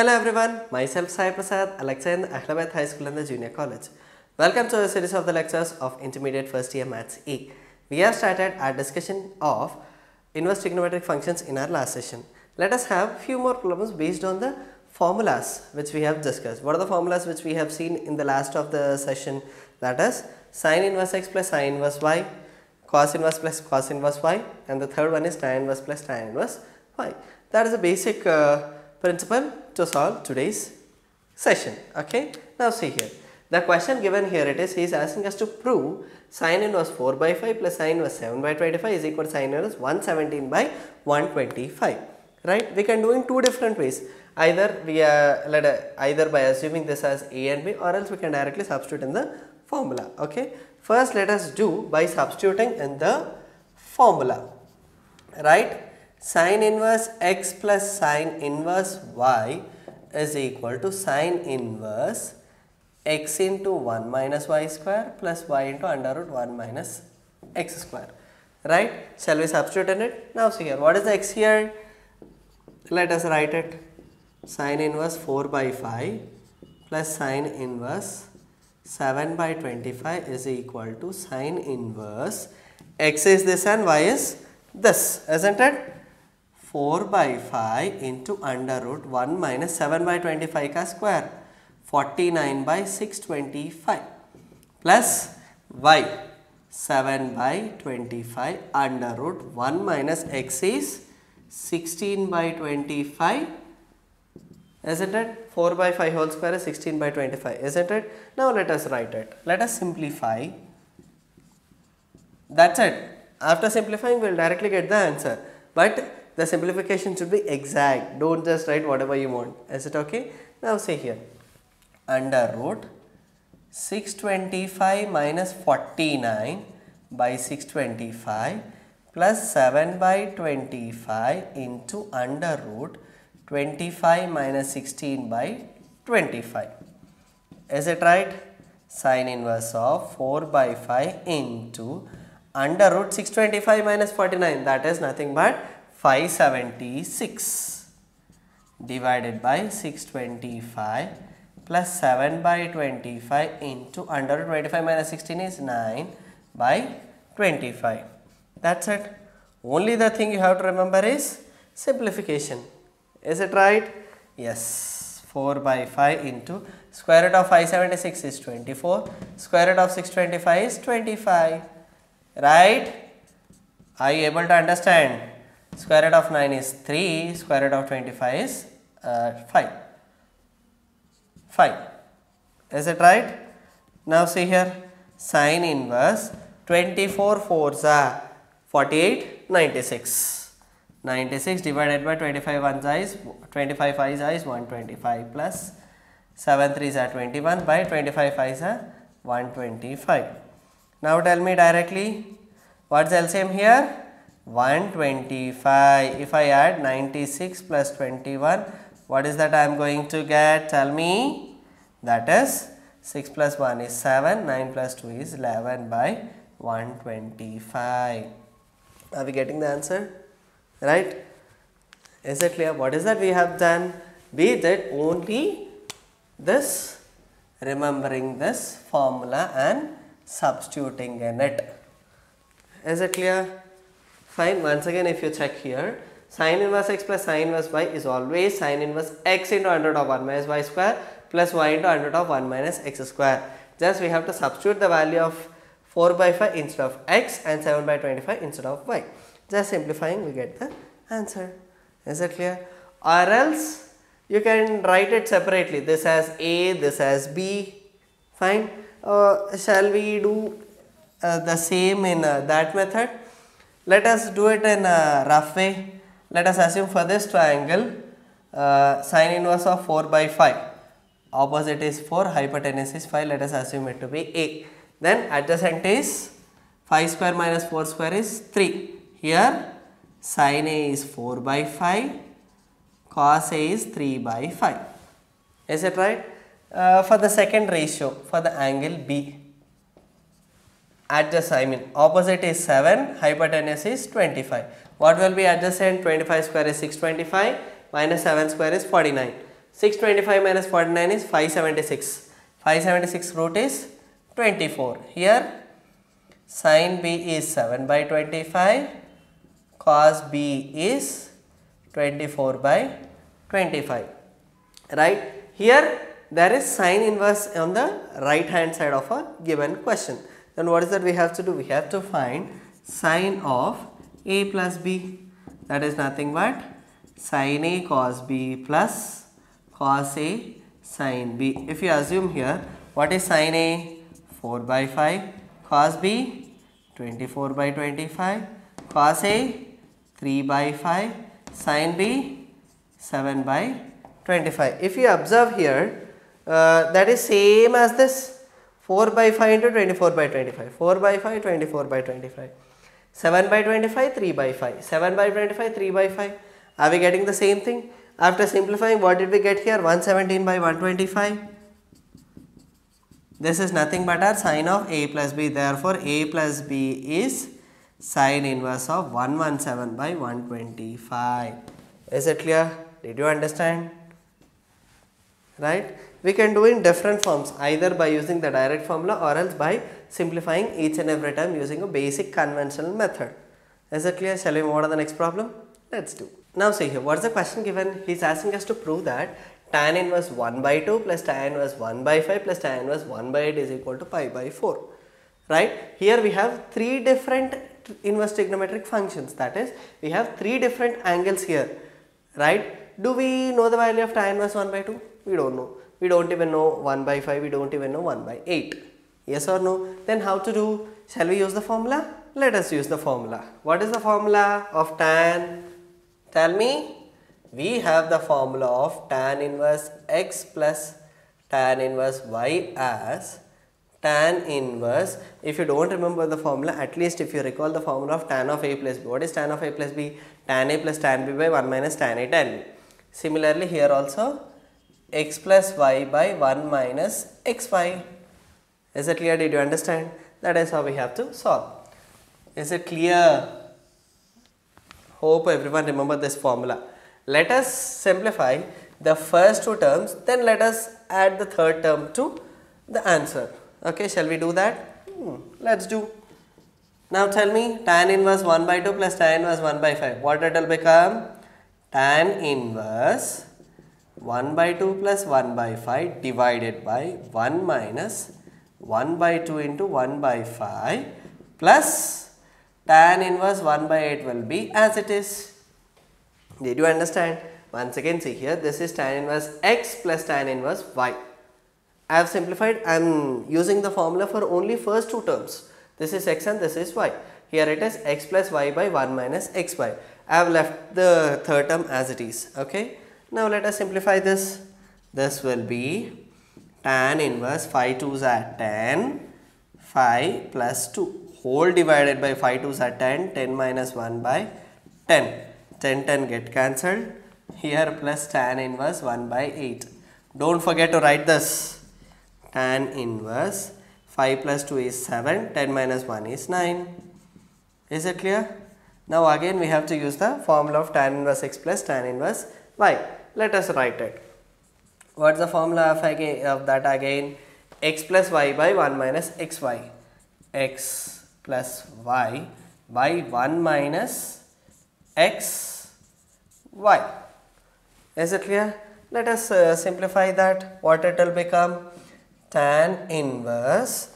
Hello everyone, myself Sai Prasad, a lecturer in Ahle Bait High School and the Junior College. Welcome to a series of the lectures of Intermediate First Year Maths E. We have started our discussion of inverse trigonometric functions in our last session. Let us have few more problems based on the formulas which we have discussed. What are the formulas which we have seen in the last of the session? That is sine inverse x plus sine inverse y, cos inverse plus cos inverse y and the third one is tan inverse plus tan inverse y. That is a basic uh, principle to solve today's session. Okay. Now see here. The question given here it is he is asking us to prove sin inverse 4 by 5 plus sine inverse 7 by 25 is equal to sin inverse 117 by 125. Right. We can do in two different ways. Either we are let uh, either by assuming this as a and b or else we can directly substitute in the formula. Okay. First let us do by substituting in the formula. Right sine inverse x plus sine inverse y is equal to sine inverse x into 1 minus y square plus y into under root 1 minus x square. Right? Shall we substitute in it? Now see here, what is the x here? Let us write it. sine inverse 4 by 5 plus sine inverse 7 by 25 is equal to sine inverse x is this and y is this, isn't it? 4 by 5 into under root 1 minus 7 by 25 ka square. 49 by 625 plus y. 7 by 25 under root 1 minus x is 16 by 25 isn't it? 4 by 5 whole square is 16 by 25 isn't it? Now let us write it. Let us simplify. That's it. After simplifying we'll directly get the answer. But the simplification should be exact. Don't just write whatever you want. Is it okay? Now say here. Under root 625 minus 49 by 625 plus 7 by 25 into under root 25 minus 16 by 25 is it right? Sin inverse of 4 by 5 into under root 625 minus 49 that is nothing but 576 divided by 625 plus 7 by 25 into under 25 minus 16 is 9 by 25. That's it. Only the thing you have to remember is simplification. Is it right? Yes. 4 by 5 into square root of 576 is 24. Square root of 625 is 25. Right? Are you able to understand? Square root of 9 is 3. Square root of 25 is uh, 5. 5. Is it right? Now see here sine inverse 24 4s are 48 96. 96 divided by 25 1s is 25 5s is 125 plus 7 3s are 21 by 25 5s are 125. Now tell me directly what's LCM here? 125. If I add 96 plus 21 what is that I am going to get? Tell me. That is 6 plus 1 is 7, 9 plus 2 is 11 by 125. Are we getting the answer? Right? Is it clear? What is that we have done? Be that only this, remembering this formula and substituting in it. Is it clear? Fine. Once again, if you check here, sine inverse x plus sine inverse y is always sine inverse x into under root of 1 minus y square plus y into under root of 1 minus x square. Just we have to substitute the value of 4 by 5 instead of x and 7 by 25 instead of y. Just simplifying we get the answer. Is it clear? Or else you can write it separately. This as a, this as b. Fine. Uh, shall we do uh, the same in uh, that method? Let us do it in a rough way. Let us assume for this triangle uh, sine inverse of 4 by 5. Opposite is 4, hypotenuse is 5. Let us assume it to be a. Then adjacent is 5 square minus 4 square is 3. Here sine a is 4 by 5, cos a is 3 by 5. Is it right? Uh, for the second ratio for the angle B adjacent I mean opposite is 7 hypotenuse is 25 what will be adjacent 25 square is 625 minus 7 square is 49 625 minus 49 is 576. 576 root is 24. Here sine B is 7 by 25, cos B is 24 by 25. Right? Here there is sine inverse on the right hand side of a given question. Then what is that we have to do? We have to find sine of A plus B that is nothing but sine A cos B plus cos A sine B. If you assume here what is sine A 4 by 5 cos B 24 by 25 cos A 3 by 5 sine B 7 by 25. If you observe here uh, that is same as this 4 by 5 into 24 by 25 4 by 5 24 by 25 7 by 25 3 by 5 7 by 25 3 by 5 are we getting the same thing? After simplifying what did we get here? 117 by 125 this is nothing but our sine of a plus b. Therefore a plus b is sine inverse of 117 by 125 is it clear? Did you understand? Right we can do in different forms either by using the direct formula or else by simplifying each and every time using a basic conventional method. Is it clear? Shall we move on to the next problem? Let's do. Now see here, what is the question given? He is asking us to prove that tan inverse 1 by 2 plus tan inverse 1 by 5 plus tan inverse 1 by 8 is equal to pi by 4. Right? Here we have three different inverse trigonometric functions. That is, we have three different angles here. Right? Do we know the value of tan inverse 1 by 2? We don't know we don't even know 1 by 5, we don't even know 1 by 8. Yes or no? Then how to do? Shall we use the formula? Let us use the formula. What is the formula of tan? Tell me. We have the formula of tan inverse x plus tan inverse y as tan inverse. If you don't remember the formula, at least if you recall the formula of tan of a plus b. What is tan of a plus b? Tan a plus tan b by 1 minus tan a tan b. Similarly, here also x plus y by 1 minus xy. Is it clear? Did you understand? That is how we have to solve. Is it clear? Hope everyone remember this formula. Let us simplify the first two terms then let us add the third term to the answer. Okay, shall we do that? Hmm, let's do. Now tell me tan inverse 1 by 2 plus tan inverse 1 by 5. What it will become? Tan inverse 1 by 2 plus 1 by 5 divided by 1 minus 1 by 2 into 1 by 5 plus tan inverse 1 by 8 will be as it is. Did you understand? Once again see here this is tan inverse x plus tan inverse y. I have simplified I am using the formula for only first two terms. This is x and this is y. Here it is x plus y by 1 minus xy. I have left the third term as it is. Okay. Now let us simplify this. This will be tan inverse 5 2s are 10, 5 plus 2 whole divided by 5 2s are 10, 10 minus 1 by 10. 10 10 get cancelled. Here plus tan inverse 1 by 8. Don't forget to write this. Tan inverse 5 plus 2 is 7, 10 minus 1 is 9. Is it clear? Now again we have to use the formula of tan inverse x plus tan inverse y. Let us write it. What is the formula of, again, of that again? x plus y by 1 minus xy. x plus y by 1 minus x y. Is it clear? Let us uh, simplify that. What it will become? Tan inverse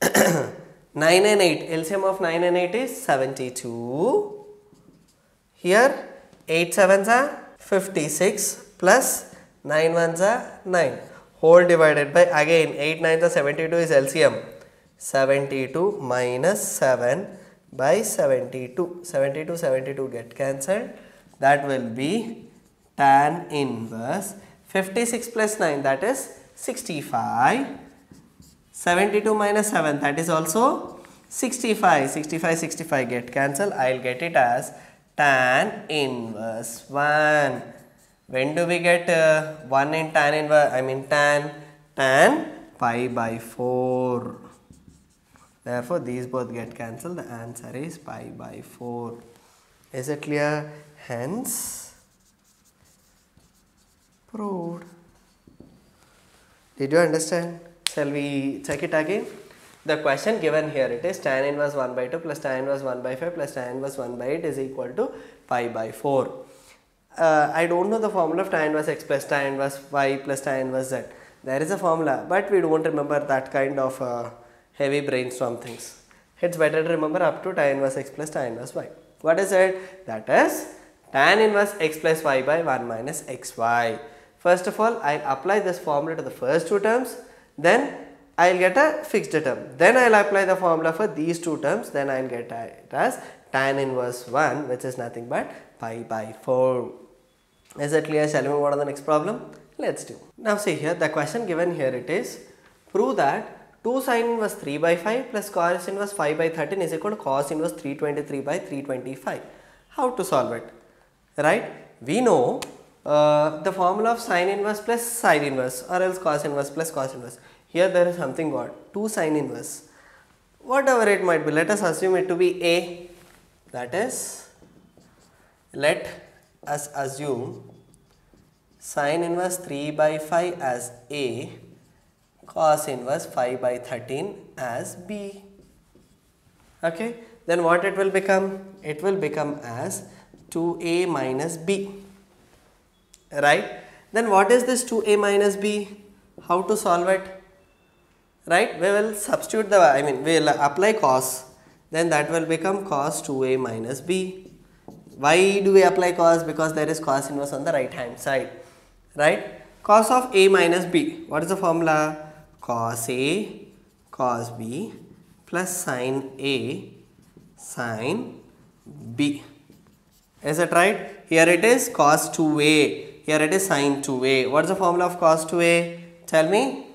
9 and 8. LCM of 9 and 8 is 72. Here 8 sevens are 56 plus 9 ones are 9 whole divided by again 8 9 are 72 is LCM 72 minus 7 by 72 72 72 get cancelled. That will be tan inverse. 56 plus 9 that is 65 72 minus 7 that is also 65 65 65 get cancelled. I'll get it as tan inverse 1. When do we get uh, 1 in tan inverse? I mean tan, tan pi by 4. Therefore, these both get cancelled. The answer is pi by 4. Is it clear? Hence, proved. Did you understand? Shall we check it again? The question given here it is tan inverse 1 by 2 plus tan inverse 1 by 5 plus tan inverse 1 by 8 is equal to pi by 4. Uh, I don't know the formula of tan inverse x plus tan inverse y plus tan inverse z. There is a formula but we don't remember that kind of uh, heavy brainstorm things. It's better to remember up to tan inverse x plus tan inverse y. What is it? That is tan inverse x plus y by 1 minus xy. First of all, I'll apply this formula to the first two terms, then I'll get a fixed term. Then I'll apply the formula for these two terms, then I'll get it as tan inverse 1 which is nothing but pi by 4. Is it clear? Shall we move on to the next problem? Let's do. Now see here, the question given here it is, prove that 2 sin inverse 3 by 5 plus cos inverse 5 by 13 is equal to cos inverse 323 by 325. How to solve it? Right? We know uh, the formula of sine inverse plus sine inverse or else cos inverse plus cos inverse. Here there is something got 2 sine inverse. Whatever it might be, let us assume it to be A. That is, let us assume sine inverse 3 by 5 as A, cos inverse 5 by 13 as B. Okay, then what it will become? It will become as 2A minus B right then what is this 2a minus b how to solve it right? We will substitute the i mean we will apply cos then that will become cos 2a minus b. Why do we apply cos? Because there is cos inverse on the right hand side right? Cos of a minus b. What is the formula? Cos a cos b plus sine a sine b. Is it right? Here it is cos 2a here it is sine 2a. What is the formula of cos 2a? Tell me.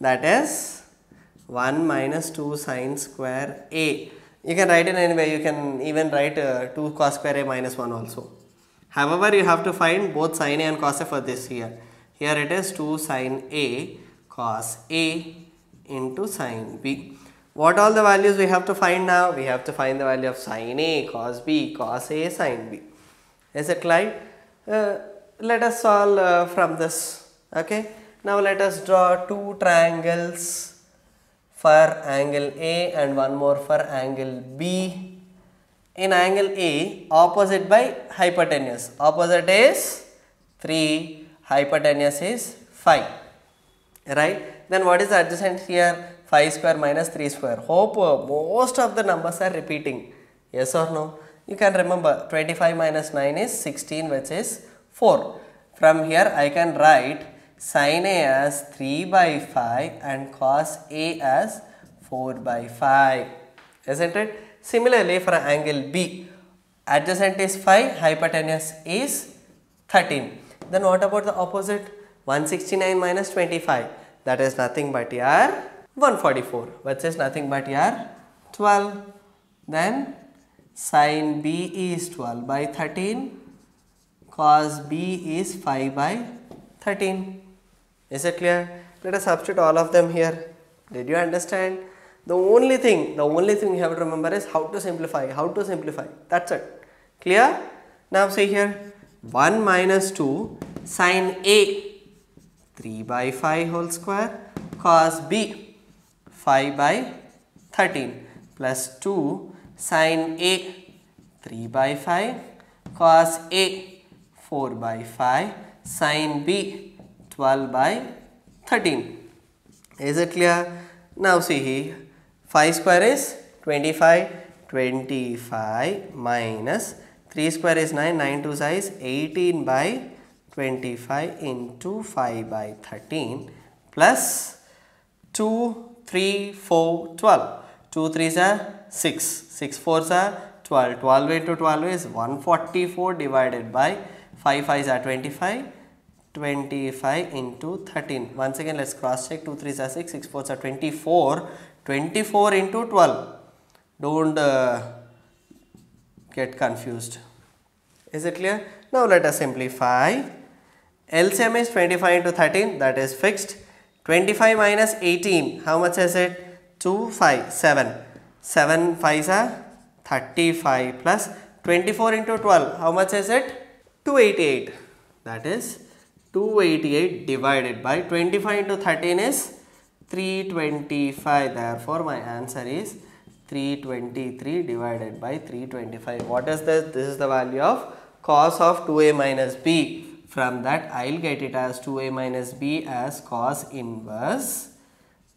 That is 1 minus 2 sine square a. You can write it anyway. You can even write uh, 2 cos square a minus 1 also. However, you have to find both sine a and cos a for this here. Here it is 2 sine a cos a into sine b. What all the values we have to find now? We have to find the value of sine a, cos b, cos a, sine b. Is it right? Uh, let us solve uh, from this okay now let us draw two triangles for angle A and one more for angle B. In angle A opposite by hypotenuse. Opposite is 3 hypotenuse is 5 right? Then what is adjacent here? 5 square minus 3 square. Hope uh, most of the numbers are repeating. Yes or no? You can remember 25 minus 9 is 16 which is 4. From here I can write sin A as 3 by 5 and cos A as 4 by 5. Isn't it? Similarly for angle B, adjacent is 5, hypotenuse is 13. Then what about the opposite? 169 minus 25 that is nothing but your 144 which is nothing but your 12. Then sin B is 12 by 13 cos b is 5 by 13. Is it clear? Let us substitute all of them here. Did you understand? The only thing, the only thing you have to remember is how to simplify, how to simplify. That's it. Clear? Now see here, 1 minus 2 sine A 3 by 5 whole square cos B 5 by 13 plus 2 sine A 3 by 5 cos A 4 by 5 sine b 12 by 13. Is it clear? Now see here 5 square is 25 25 minus 3 square is 9 9 2 size 18 by 25 into 5 by 13 plus 2 3 4 12 2 3s are 6 6 4s are 12 12 into 12 is 144 divided by 5 5s are 25 25 into 13 once again let's cross check. 2 3s are 6 6 4s are 24 24 into 12 don't uh, get confused. Is it clear? Now let us simplify. LCM is 25 into 13 that is fixed. 25 minus 18 how much is it? 2 5 7 7 5s are 35 plus 24 into 12 how much is it? 288 that is 288 divided by 25 into 13 is 325 therefore my answer is 323 divided by 325 what is this? This is the value of cos of 2a minus b. From that I'll get it as 2a minus b as cos inverse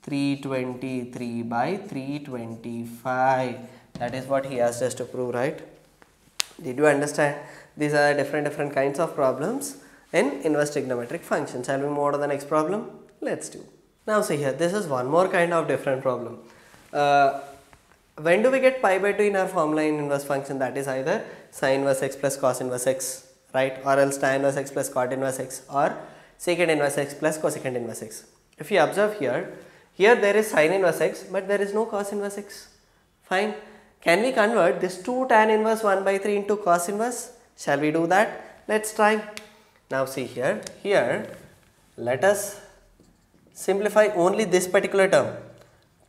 323 by 325 that is what he asked us to prove right? Did you understand? These are different different kinds of problems in inverse trigonometric functions. Shall we move on to the next problem? Let's do. Now see here, this is one more kind of different problem. Uh, when do we get pi by 2 in our formula in inverse function that is either sine inverse x plus cos inverse x right or else tan inverse x plus cot inverse x or secant inverse x plus cosecant inverse x. If you observe here, here there is sine inverse x but there is no cos inverse x. Fine. Can we convert this 2 tan inverse 1 by 3 into cos inverse? Shall we do that? Let's try. Now see here, here let us simplify only this particular term.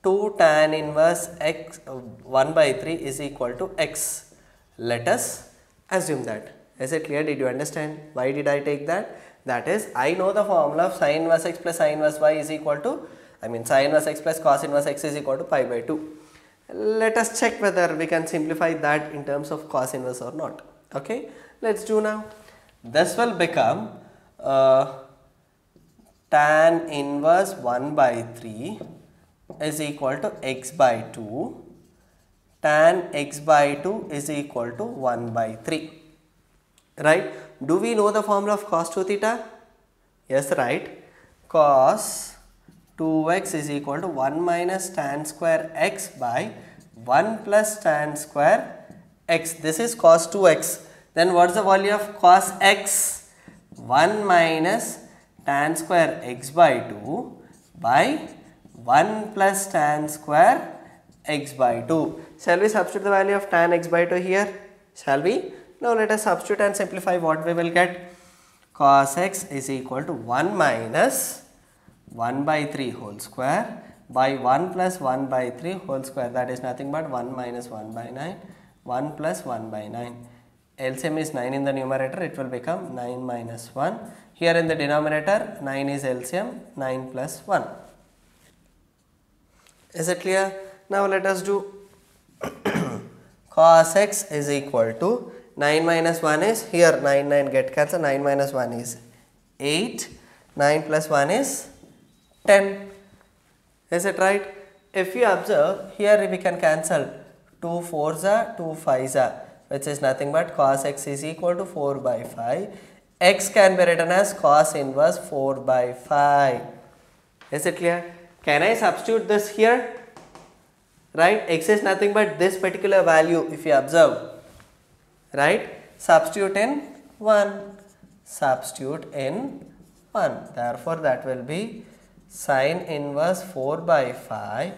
2 tan inverse x uh, 1 by 3 is equal to x. Let us assume that. Is it clear? Did you understand? Why did I take that? That is, I know the formula of sine inverse x plus sine inverse y is equal to, I mean sine inverse x plus cos inverse x is equal to pi by 2. Let us check whether we can simplify that in terms of cos inverse or not. Okay, let's do now. This will become uh, tan inverse 1 by 3 is equal to x by 2 tan x by 2 is equal to 1 by 3 right? Do we know the formula of cos 2 theta? Yes right. Cos 2x is equal to 1 minus tan square x by 1 plus tan square x. This is cos 2x then what is the value of cos x? 1 minus tan square x by 2 by 1 plus tan square x by 2. Shall we substitute the value of tan x by 2 here? Shall we? Now let us substitute and simplify what we will get. Cos x is equal to 1 minus 1 by 3 whole square by 1 plus 1 by 3 whole square that is nothing but 1 minus 1 by 9 1 plus 1 by 9 LCM is 9 in the numerator, it will become 9 minus 1. Here in the denominator, 9 is LCM, 9 plus 1. Is it clear? Now let us do cos x is equal to 9 minus 1 is here 9 9 get cancelled 9 minus 1 is 8 9 plus 1 is 10 is it right if you observe here we can cancel 2 4s are 2 5s are which is nothing but cos x is equal to 4 by 5. x can be written as cos inverse 4 by 5. Is it clear? Can I substitute this here? Right? x is nothing but this particular value if you observe. Right? Substitute in 1. Substitute in 1. Therefore, that will be sine inverse 4 by 5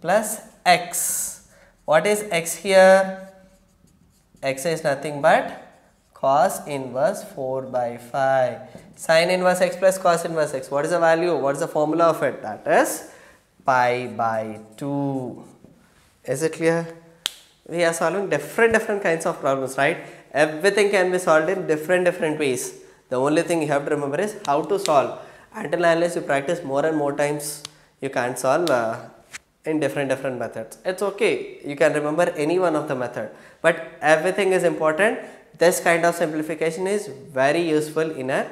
plus x. What is x here? X is nothing but cos inverse 4 by 5. Sine inverse x plus cos inverse x. What is the value? What is the formula of it? That is pi by 2. Is it clear? We are solving different different kinds of problems, right? Everything can be solved in different different ways. The only thing you have to remember is how to solve. Until unless you practice more and more times, you can't solve uh, in different different methods. It's okay. You can remember any one of the method but everything is important. This kind of simplification is very useful in a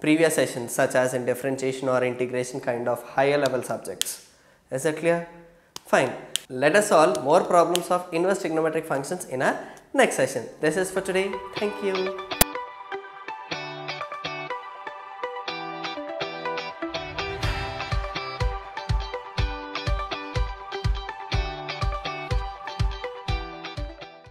previous session such as in differentiation or integration kind of higher level subjects. Is that clear? Fine. Let us solve more problems of inverse trigonometric functions in our next session. This is for today. Thank you.